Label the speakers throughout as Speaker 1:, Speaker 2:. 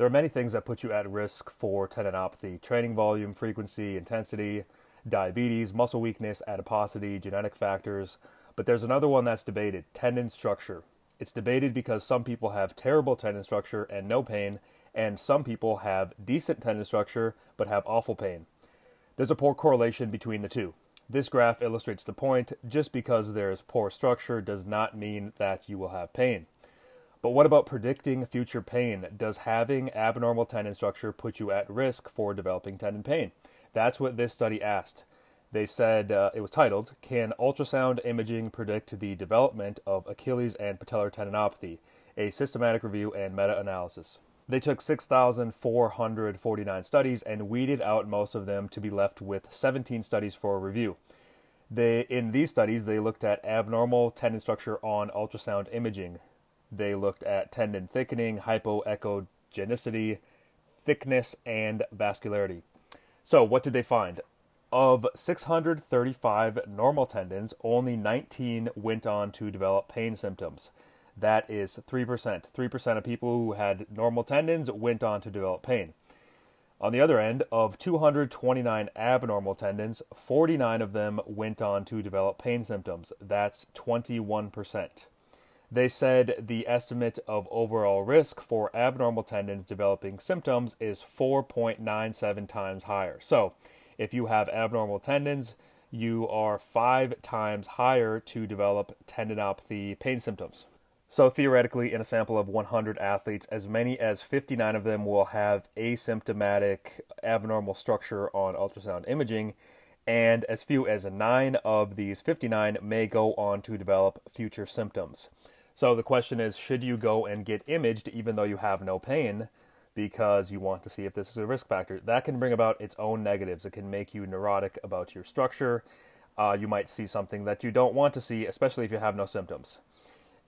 Speaker 1: There are many things that put you at risk for tendinopathy training volume, frequency, intensity, diabetes, muscle weakness, adiposity, genetic factors. But there's another one that's debated tendon structure. It's debated because some people have terrible tendon structure and no pain, and some people have decent tendon structure but have awful pain. There's a poor correlation between the two. This graph illustrates the point just because there is poor structure does not mean that you will have pain. But what about predicting future pain? Does having abnormal tendon structure put you at risk for developing tendon pain? That's what this study asked. They said uh, it was titled, Can Ultrasound Imaging Predict the Development of Achilles and Patellar Tendinopathy? A Systematic Review and Meta Analysis. They took 6,449 studies and weeded out most of them to be left with 17 studies for review. They, in these studies, they looked at abnormal tendon structure on ultrasound imaging. They looked at tendon thickening, hypoechogenicity, thickness, and vascularity. So, what did they find? Of 635 normal tendons, only 19 went on to develop pain symptoms. That is 3%. 3% of people who had normal tendons went on to develop pain. On the other end, of 229 abnormal tendons, 49 of them went on to develop pain symptoms. That's 21%. They said the estimate of overall risk for abnormal tendons developing symptoms is 4.97 times higher. So, if you have abnormal tendons, you are five times higher to develop tendinopathy pain symptoms. So, theoretically, in a sample of 100 athletes, as many as 59 of them will have asymptomatic abnormal structure on ultrasound imaging, and as few as nine of these 59 may go on to develop future symptoms. So the question is should you go and get imaged even though you have no pain because you want to see if this is a risk factor? That can bring about its own negatives. It can make you neurotic about your structure. Uh, you might see something that you don't want to see, especially if you have no symptoms.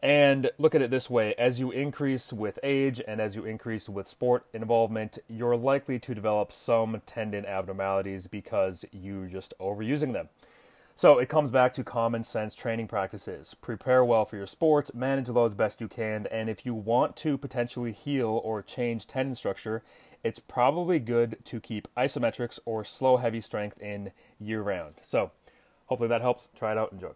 Speaker 1: And look at it this way as you increase with age and as you increase with sport involvement, you're likely to develop some tendon abnormalities because you're just overusing them. So it comes back to common sense training practices. Prepare well for your sport, manage loads best you can, and if you want to potentially heal or change tendon structure, it's probably good to keep isometrics or slow heavy strength in year round. So hopefully that helps. Try it out. And enjoy.